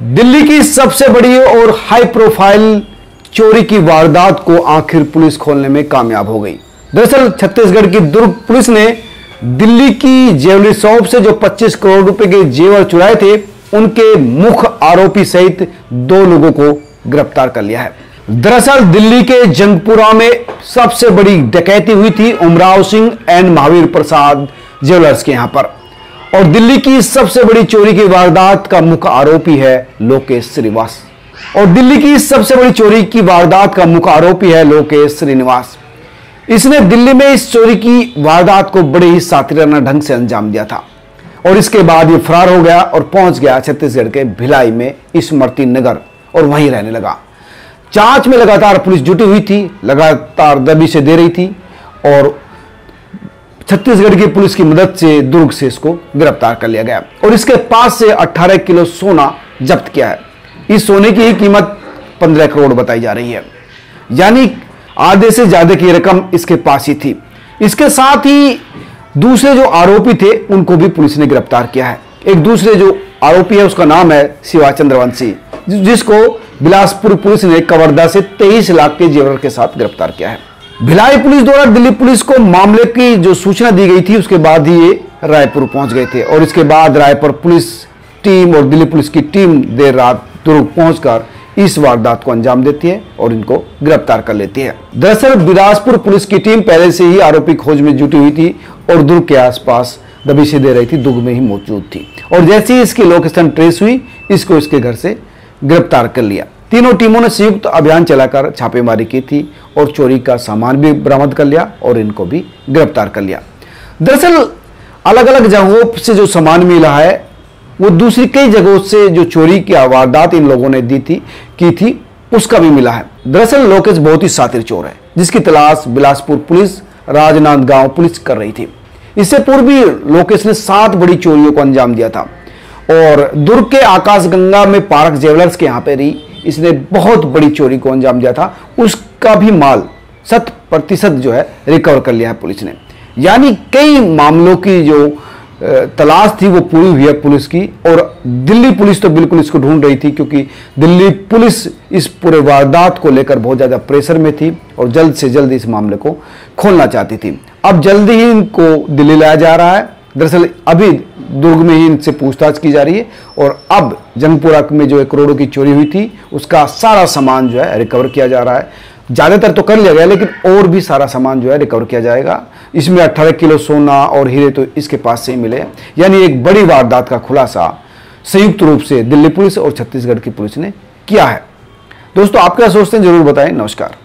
दिल्ली की सबसे बड़ी और हाई प्रोफ़ाइल चोरी की वारदात को आखिर पुलिस खोलने में कामयाब हो गई। दरअसल छत्तीसगढ़ की दुर्ग पुलिस ने दिल्ली की ज्वेलरी शॉप से जो 25 करोड़ रुपए के जेवर चुराए थे, उनके मुख्य आरोपी सहित दो लोगों को गिरफ़्तार कर लिया है। दरअसल दिल्ली के जंगपुरा में सबसे बड़ी डकैती हुई थी उमराव सिंह एंड महावीर प्रसाद ज्वेलर्स के यहाँ पर। और दिल्ली की सबसे बड़ी चोरी की वारदात का मुख्य आरोपी है लोकेश श्रीनिवास। और दिल्ली की सबसे बड़ी चोरी की वारदात का मुख्य आरोपी है लोकेश श्रीनिवास। इसने दिल्ली में इस चोरी की वारदात को बड़े ही सातिराना ढंग से अंजाम दिया था। और इसके बाद ये फरार हो गया और पहुँच गया छत्तीसगढ़ के भिलाई में स्मृति नगर और वहीं रहने लगा। जाँच में लगातार पुलिस जुटी हुई थी, लगातार दबी से दे रही थी और छत्तीसगढ़ की पुलिस की मदद से दुर्ग से इसको गिरफ़्तार कर लिया गया और इसके पास से 18 किलो सोना जब्त किया है। इस सोने की कीमत 15 करोड़ बताई जा रही है। यानी आधे से ज़्यादा की रकम इसके पास ही थी। इसके साथ ही दूसरे जो आरोपी थे, उनको भी पुलिस ने गिरफ़्तार किया है। एक दूसरे जो आरोपी है, उसका नाम है शिवा चंद्रवंशी जिसको बिलासपुर पुलिस ने कवर्धा से 23 लाख के जेवर के साथ गिरफ़्तार किया है। भिलाई पुलिस द्वारा दिल्ली पुलिस को मामले की जो सूचना दी गई थी, उसके बाद ही ये रायपुर पहुँच गए थे। और इसके बाद रायपुर पुलिस टीम और दिल्ली पुलिस की टीम देर रात दुर्ग पहुंचकर इस वारदात को अंजाम देती है और इनको गिरफ़्तार कर लेती है। दरअसल बिलासपुर पुलिस की टीम पहले से ही आरोपी खोज में जुटी हुई थी और दुर्ग के आसपास दबिशे दे रही थी, दुर्ग में ही मौजूद थी। और जैसे ही इसकी लोकेशन ट्रेस हुई, इसको इसके घर से गिरफ़्तार कर लिया। तीनों टीमों ने संयुक्त अभियान चलाकर छापेमारी की थी और चोरी का सामान भी बरामद कर लिया और इनको भी गिरफ़्तार कर लिया। दरअसल अलग अलग जगहों से जो सामान मिला है, वो दूसरी कई जगहों से जो चोरी की वारदात इन लोगों ने दी थी, की थी, उसका भी मिला है। दरअसल, लोकेश बहुत ही सातिर चोर है, जिसकी तलाश बिलासपुर पुलिस, राजनांदगांव पुलिस कर रही थी। इससे पूर्व भी लोकेश ने सात बड़ी चोरियों को अंजाम दिया था और दुर्ग के आकाशगंगा में पार्क ज्वेलर्स के यहाँ पर ही इसने बहुत बड़ी चोरी को अंजाम दिया था। उसका भी माल शत प्रतिशत जो है रिकवर कर लिया है पुलिस ने। यानी कई मामलों की जो तलाश थी वो पूरी हुई है पुलिस की और दिल्ली पुलिस तो बिल्कुल इसको ढूंढ रही थी क्योंकि दिल्ली पुलिस इस पूरे वारदात को लेकर बहुत ज़्यादा प्रेशर में थी और जल्द से जल्द इस मामले को खोलना चाहती थी। अब जल्दी ही इनको दिल्ली लाया जा रहा है। दरअसल अभी दुर्ग में ही इनसे पूछताछ की जा रही है और अब जंगपुरा में जो करोड़ों की चोरी हुई थी, उसका सारा सामान जो है रिकवर किया जा रहा है। ज़्यादातर तो कर लिया गया, लेकिन और भी सारा सामान जो है रिकवर किया जाएगा। इसमें 18 किलो सोना और हीरे तो इसके पास से ही मिले यानी एक बड़ी वारदात का खुलासा संयुक्त रूप से दिल्ली पुलिस और छत्तीसगढ़ की पुलिस ने किया है। दोस्तों, आप क्या सोचते हैं, ज़रूर बताएँ। नमस्कार।